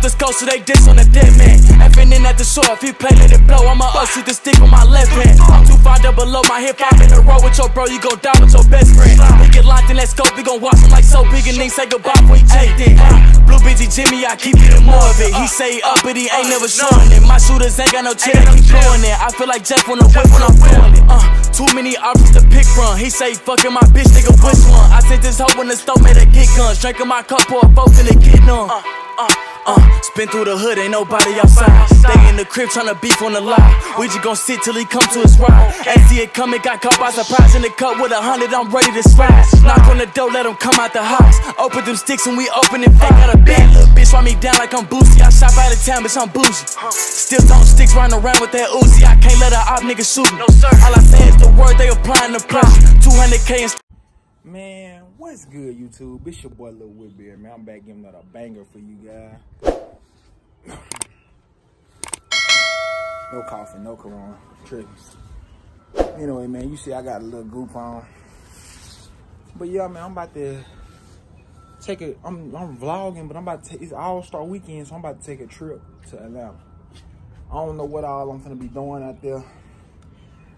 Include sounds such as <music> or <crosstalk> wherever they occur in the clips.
off the skull, so they diss on the dead man. Effing in at the shore, if he play, let it blow. I'ma up, shoot the stick with my left hand. I'm too far down below my hip hop in a row with your bro, you gon' die with your best friend. We get locked in, let's go, we gon' watch him like so big and then say goodbye before he take it. Blue bitchy Jimmy, I keep getting more of it. He say up, but he ain't never showing it. My shooters ain't got no they keep blowing it. I feel like Jeff on the whip when I'm feeling it. Uh, too many options to pick from. He say fucking my bitch, nigga, which one? I sent this hoe in the stove, made a get guns. Drinking my cup, pour a in the kid on. Uh, uh, uh, spin through the hood, ain't nobody outside. Stay in the crib tryna beef on the line. We just gon' sit till he come to his ride. Ain't see it coming, got caught by surprise in the cup with a hundred. I'm ready to slide. Knock on the door, let him come out the house. Open them sticks and we open it. Fake got a bad little bitch, run me down like I'm Boosie. I shop out of town, bitch, I'm bougie. Still don't sticks running around with that Uzi. I can't let a op nigga shoot me. No sir. All I say is the word they applying the pressure. 200k and Man, what's good, YouTube? It's your boy Lil Woodberry, man. I'm back giving another banger for you guys. no coughing, no corona. Triggers. Anyway, man, you see I got a little goop on. But yeah, man, I'm about to take a, I'm, I'm vlogging, but I'm about to take, it's All-Star Weekend, so I'm about to take a trip to Atlanta. I don't know what all I'm gonna be doing out there.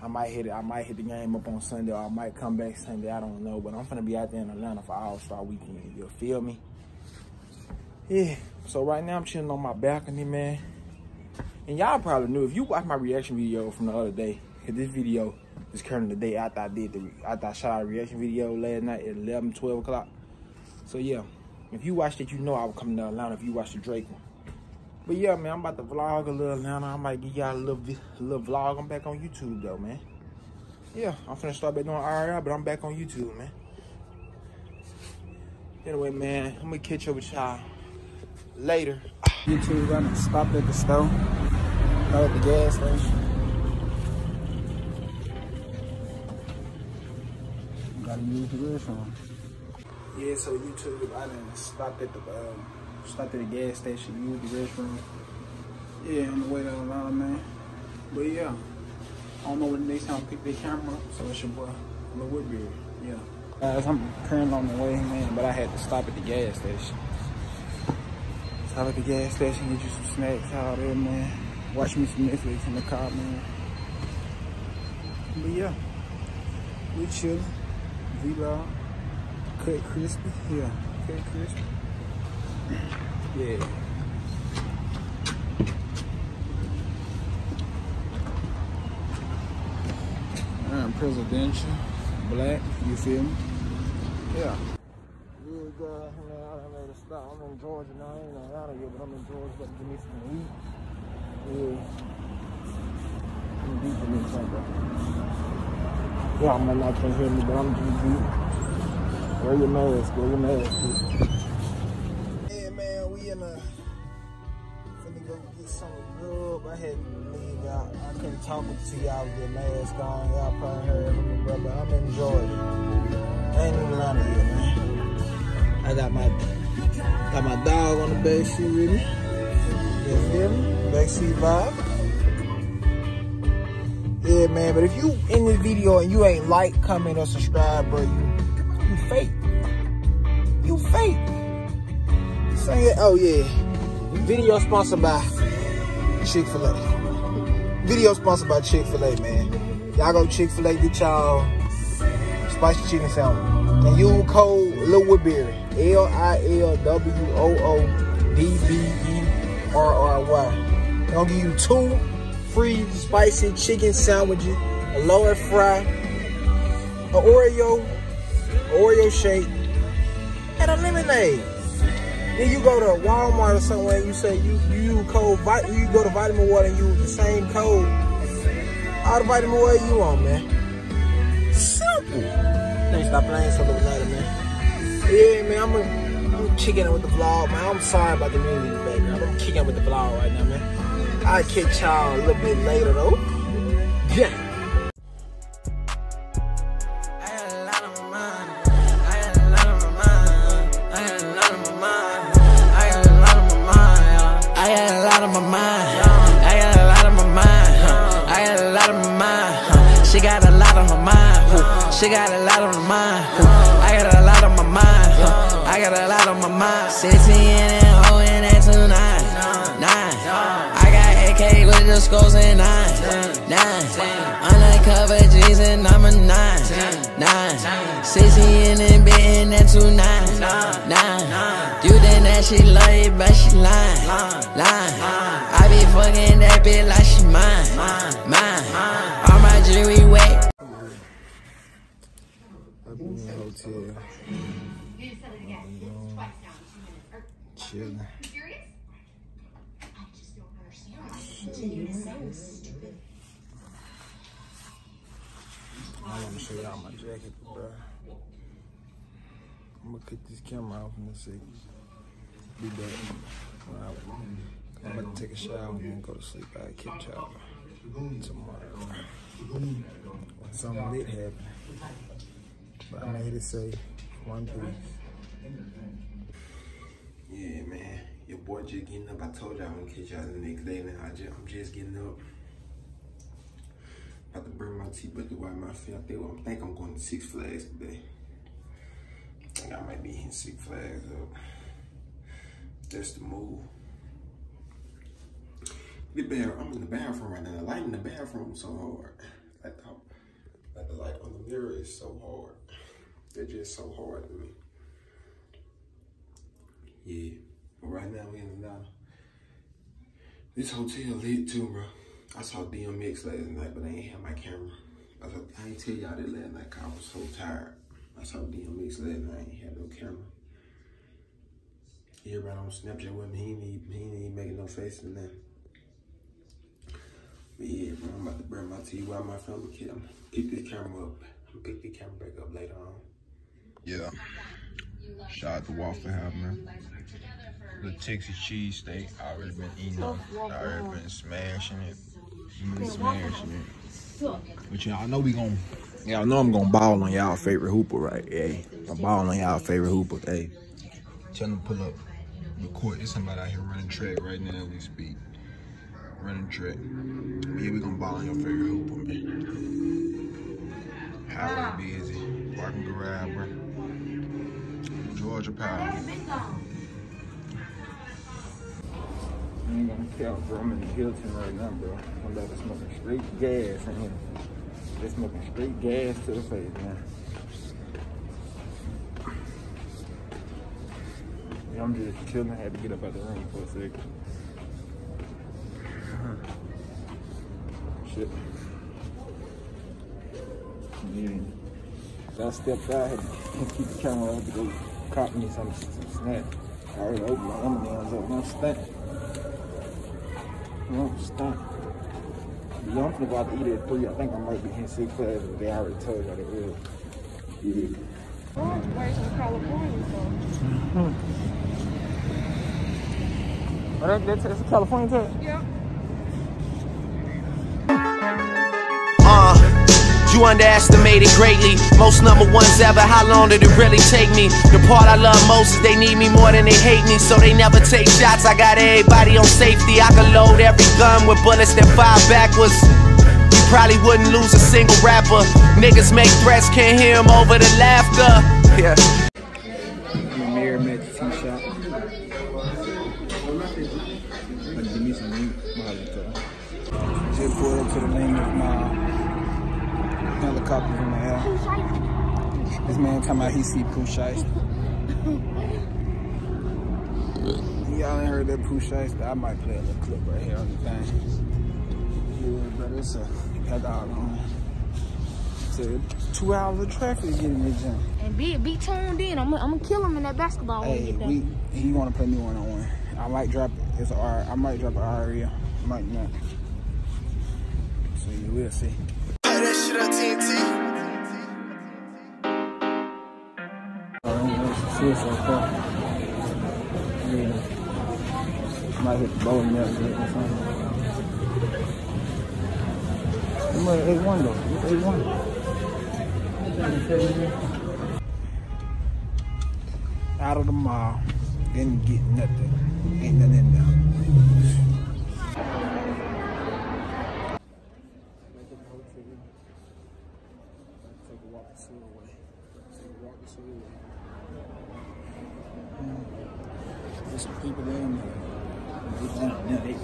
I might hit it. I might hit the game up on Sunday, or I might come back Sunday. I don't know, but I'm gonna be out there in Atlanta for All Star Weekend. You feel me? Yeah. So right now I'm chilling on my balcony, man. And y'all probably knew if you watched my reaction video from the other day, cause this video is currently the day after I did the after I shot a reaction video last night at 11, 12 o'clock. So yeah, if you watched it, you know I was coming to Atlanta. If you watched the Drake one. But yeah, man, I'm about to vlog a little now. I might give y'all a little, little vlog. I'm back on YouTube though, man. Yeah, I'm finna start back doing IRL, but I'm back on YouTube, man. Anyway, man, I'm gonna catch up with y'all later. YouTube, I stopped at the store. Not at the gas station. Gotta use the restroom. Yeah, so YouTube, I done stopped at the um, stopped at the gas station, used the restroom. Yeah, on the way to Atlanta, man. But yeah, I don't know when the next time I pick their camera up, so it's your boy, Lil Woodberry. Yeah. Guys, I'm currently on the way, man, but I had to stop at the gas station. Stop at the gas station, get you some snacks out there, man. Watch me some Netflix in the car, man. But yeah, we chillin'. V-Log. Cut crispy. Yeah, cut crispy. Yeah. I'm presidential, black, you feel me? Yeah. Yeah, guys, man, I made a stop. I'm in Georgia now. I ain't in Atlanta yet, but I'm in Georgia, but give me some weed. Yeah. I'm deep in this something. Y'all might not can hear me, but I'm deep deep. Wear your mask, wear your mask. I to y'all with the mask on. Y'all probably heard from me, brother. I'm in Georgia. I ain't even Atlanta yet, man. I got my got my dog on the back seat with me. You feel me? Back seat vibe. Yeah, man, but if you in this video and you ain't like, comment, or subscribe, bro, you you fake. You fake. Say it. Oh yeah. Video sponsored by Chick-fil-A. Video sponsored by Chick-fil-A, man. Y'all go Chick-fil-A, get y'all spicy chicken sandwich. And use code Lil Woodberry. L-I-L-W-O-O-D-B-E-R-R-Y. They'll give you two free spicy chicken sandwiches, a lower fry, an Oreo, Oreo shake, and a lemonade. Then you go to Walmart or somewhere and you say you you use code you go to vitamin water and you use the same code. All the vitamin water you want, man. Simple. Then stop playing so little later, man. Yeah, man, I'm, a, I'm kicking it with the vlog, man. I'm sorry about the music in the background. I'm kicking it with the vlog right now, man. I'll catch y'all a little bit later, though. Yeah. She got a lot on her mind. I got a lot on my mind. I got a lot on my mind. 16 and oh and that tonight. Niggas goes in nine, nine. Undercover G's and I'm a nine, nine. Sixty in and betting that two nine, nine. You think that she love it, but she lying, lying. I be fucking that bitch like she mine, mine. Hotel. Chilling. I want to show y'all my jacket, bro. I'm gonna cut this camera off in a second. Be back. When I, I'm about to take a shower and then go to sleep. I'll catch y'all tomorrow. When something lit happen. But I'm here to say one thing. Yeah, man. Your boy just getting up. I told y'all I'm gonna catch y'all the next day. Now I just, I'm just getting up. About to burn my teeth, but to wipe my feet. I think, I think I'm going to Six Flags today. I think I might be hitting Six Flags up. That's the move. The bath, I'm in the bathroom right now. The light in the bathroom so hard. Like the, like the light on the mirror is so hard. They're just so hard to me. Yeah. But right now we in the now. This hotel lit too, bro. I saw DMX last night, but I ain't have my camera. I, saw, I ain't tell y'all that last night I was so tired. I saw DMX last night, I ain't had no camera. Everybody on Snapchat with me, he ain't, he ain't making no faces and that. But yeah, bro, I'm about to burn my teeth while my family kid. I'm pick this camera up. I'm gonna pick the camera back up later on. Yeah. Shout out to Waffle House, man. The Texas cheese steak. I already been eating it. I already been smashing it. Been smashing it. But y'all know we gon' Y'all know I'm gonna ball on y'all favorite hooper, right? Hey, I'm balling on y'all favorite hooper. Hey, tell them to pull up. Record. There's somebody out here running track right now we speak. Running track. Yeah, we gonna ball on your favorite hooper, man. Highway busy. Parking garage, bro. Georgia Power. I ain't gonna count, bro. I'm in Hilton right now, bro. I'm about to smoking straight gas in here. Just smoking straight gas to the face, man. Yeah, I'm just chilling. I had to get up out the room for a second. <laughs> Shit. Yeah. So I stepped out, I had to keep the camera, I had to go cop me some, some snacks. I already opened my M&M's up, don't stink. Don't stink. Yeah, I'm finna go out to eat at 3. I think I might be in Six Flags, but they already told you that it is. Yeah. Where's from California, so. That, that's, a California tag? Yeah. You underestimated greatly. Most number ones ever. How long did it really take me? The part I love most is they need me more than they hate me, so they never take shots. I got everybody on safety. I can load every gun with bullets that fire backwards. You probably wouldn't lose a single rapper. Niggas make threats, can't hear 'em over the laughter. Yeah. Have to tell. Just up to the lane of my helicopters in the air. This man talking about he see Pooh Shiesty. Y'all ain't heard that Pooh Shiesty? I might play a little clip right here on the thing. Yeah, but it's a head dog on. So two hours of traffic getting this jump. And be be tuned in. I'm I'm gonna kill him in that basketball Hey, he we he want to play me one on one. I might drop it. It's R. I might drop an REL. Might not. So you will see. Oh, that's so far. Yeah. Might hit bowling net or something. I'm at A1 though. It's A1. Out of the mall. Didn't get nothing. Ain't nothing in there. Take a walk to Silverway. Take a walk to Silverway. Some people down there. They down there. They. They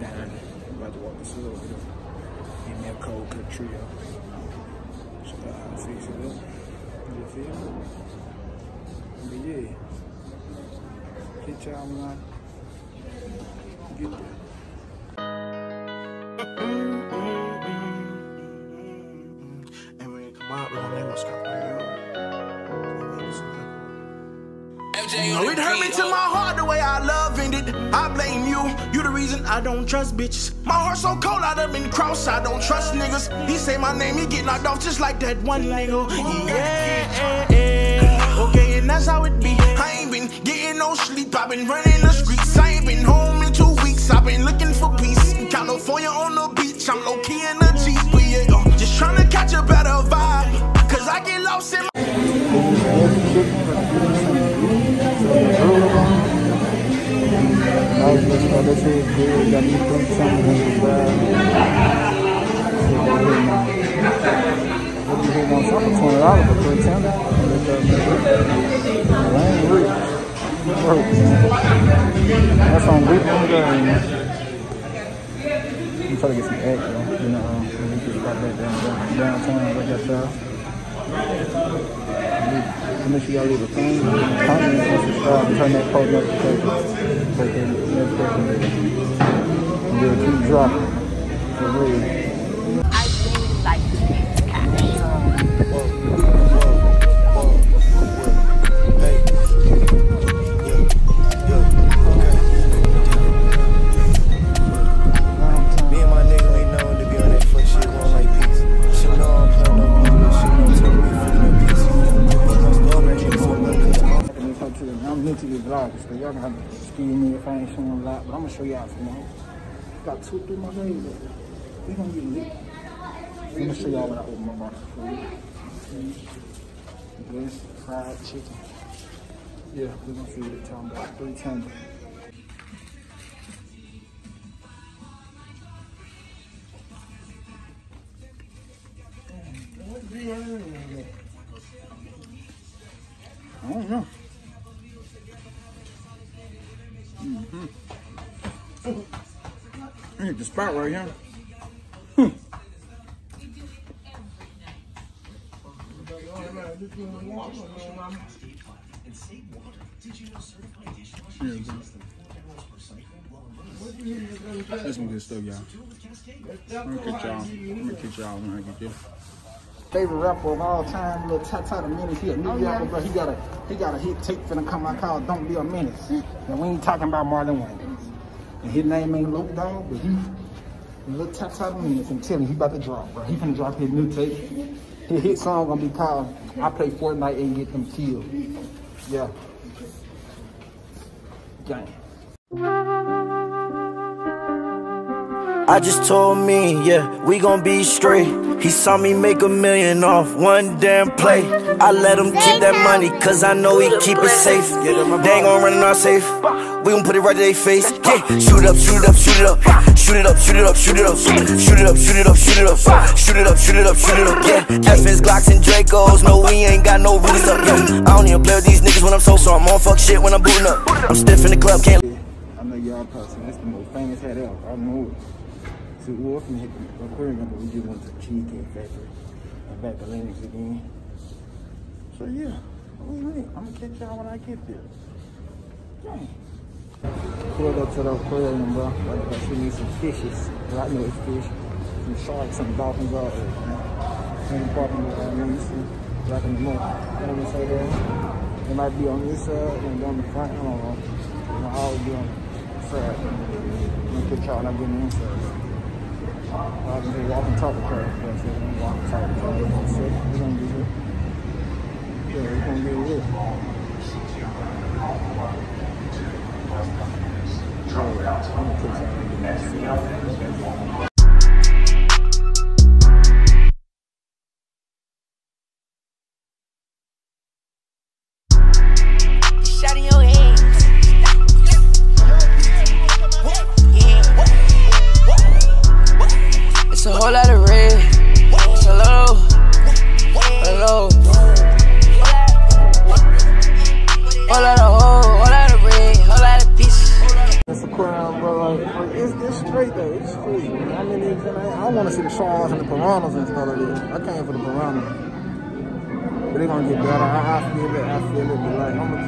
down there. about to walk this little bit. Give me a cold cut trio. Uh, you how to fix it up. You feel? But yeah. Catch y'all when I get there. Hurt me to my heart the way I love ended. I blame you. You the reason I don't trust bitches. My heart so cold, I done been crossed. I don't trust niggas. He say my name, he get knocked off just like that one nigga. Yeah, okay, and that's how it be. I ain't been getting no sleep. I've been running the streets. I ain't been home in two weeks. I've been looking for peace. In California on the beach. I'm low key in the Jeep, but yeah, uh, just trying to catch a better vibe. Cause I get lost in my. Nice, let's go. This is good. Got me put something in the bag. So go ahead, man. What you hitting on something? Twenty dollars for three tender. That ain't real. Broke, man. That's on week on the game, man. I'm trying to get some egg, though. You know, um, got that like that stuff. Make sure y'all a thing, comment, and turn we'll keep dropping. For. Gonna show y'all more. Got two, three more days. We gonna get lit. I'm gonna show y'all what I open my box for. This fried chicken. Yeah, we're gonna feed it time about three tender. I don't know. Hit the spot right here. Hmm. That's some good stuff, y'all. I'm gonna catch y'all. I'm gonna catch y'all when I get there. Favorite rapper of all time, little Tata the Menace. He a new rapper, bro. He got a he got a hit tape finna come out called "Don't Be a Menace." And we ain't talking about Marlon Wayans. And his name ain't Loc Dog, but he little Tata the Menace. I'm telling you, he about to drop, bro. He finna drop his new tape. His hit song gonna be called "I Play Fortnite and Get Them Killed." Yeah. Gang. I just told me, yeah, we gon' be straight. He saw me make a million off one damn play. I let him keep that money, cause I know he keep it safe. They ain't gon' run our safe. We gon' put it right to their face. Yeah, shoot it up, shoot it up, shoot it up. Shoot it up, shoot it up, shoot it up. Shoot it up, shoot it up, shoot it up. Shoot it up, shoot it up, shoot it up. Yeah, FS Glocks and Dracos. No, we ain't got no roots up. I don't even play with these niggas when I'm so, so I'm on fuck shit when I'm booting up. I'm stiff in the club, can't. I know y'all saying that's the most famous hat ever. I know it. So we were hit the aquarium, but we just went to Cheesecake Factory and back to Lenox again. So yeah. I'm gonna catch y'all when I get there. Dang. Up to the aquarium. Like, I see me some fishes. Know fish. Some sharks, some dolphins out there. In the parking lot, I mean, you see, like in the morning. You know what I'm saying? They might be on this side and on the front. I don't know. They'll be on the side. I'm gonna y'all when I get on the inside. I can just walk and talk to her. I'm walk and talk to her. That's it. We're gonna get it. Yeah, we're gonna get it. Yeah,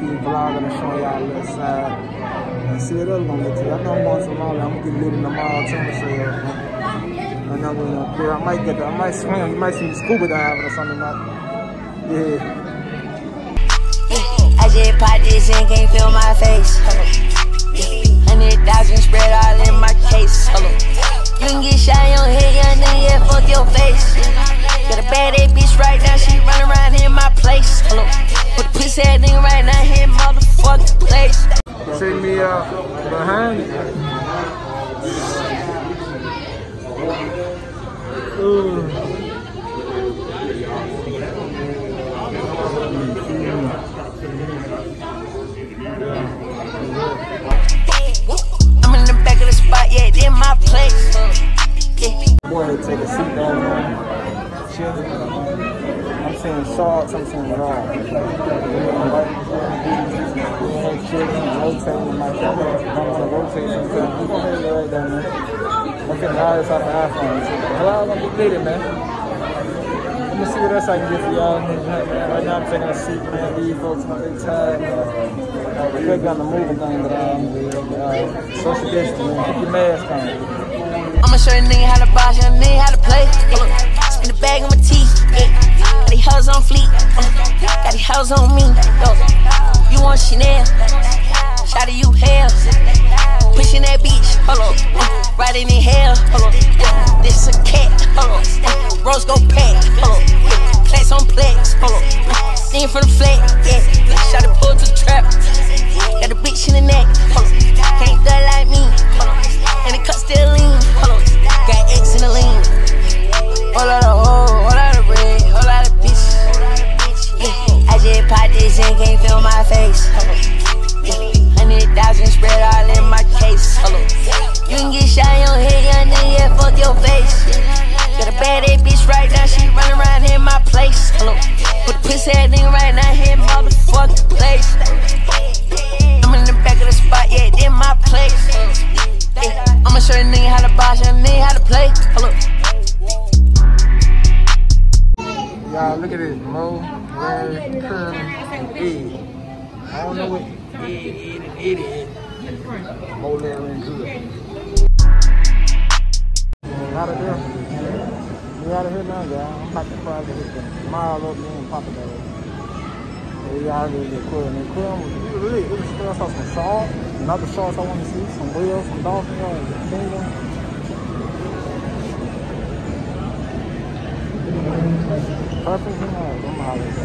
keep vlogging and showing y'all a little side. And see what else gonna get to. I know I'm going to Somalia. I'm gonna lit in the mall too. So, uh, and I'm gonna clear. I might get the, I might swim. You might see me scuba diving or something like Yeah. I just popped this and can't feel my face. Hundred thousand spread all in my case. You can get shot on head, young nigga, yeah, fuck your face. Got a bad ass bitch right now, she run around in my place. Put a pussy ass nigga right now, here, motherfucking place. Take me out behind. Ooh. My camera. I don't want to rotate sometimes. I'm gonna have right down there. I'm this off iPhone. Hello, I'm gonna man. See what else I can get for y'all. Right now I'm taking a seat, man. These folks, man. I click on the moving thing, but uh, social man. Keep your mask on. I'ma show a nigga how to box, a nigga how to play. Yeah. Spin the bag on my teeth. Yeah. Got these hoes on fleet. Uh. Got these hoes on me. Yo. You want Chanel? Shout to you hell. Pushing that beach. Hold on. Uh. Riding in hell. Hold on. Yeah. This a cat. Hold on. Uh. Rose go pack. Hold on. Yeah. Plex on plex. Hold. Uh. Sing for the flag. Yeah. Shout to pull to the trap. The up there and it there. We out here with Quill. And Quill was really, really still I saw some sharks. Another sharks I want to see. Some whales, some dolphins, y'all. Kingdom. Perfect, you know, I'm holler at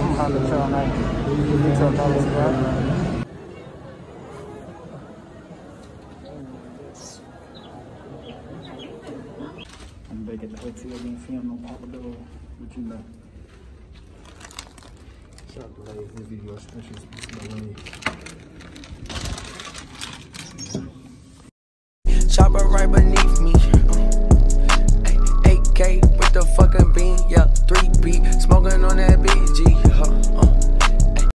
I'm holler at y'all night. You tell dollars, right? I'm back at the hotel being filmed on Papa Dog, but you know. Shout out to Lays, this video is special to Chopper right beneath me. AK with the fucking beam, yeah, 3B, smoking on that BG.